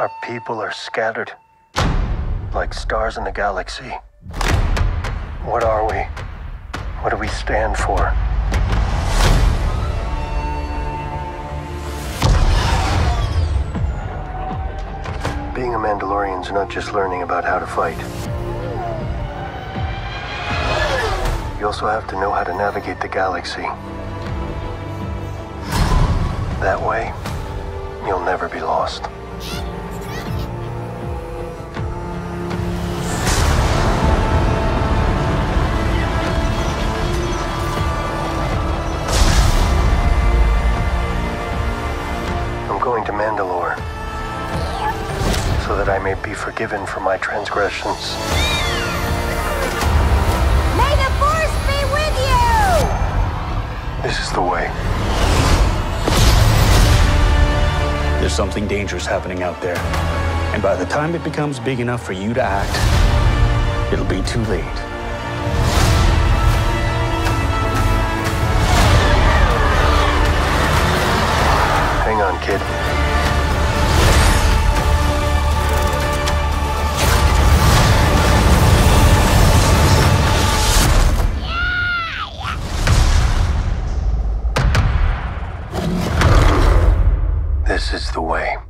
Our people are scattered like stars in the galaxy. What are we? What do we stand for? Being a Mandalorian's not just learning about how to fight. You also have to know how to navigate the galaxy. That way, you'll never be lost. Mandalore so that I may be forgiven for my transgressions. May the Force be with you! This is the way. There's something dangerous happening out there. And by the time it becomes big enough for you to act, it'll be too late. Hang on, kid. This is the way.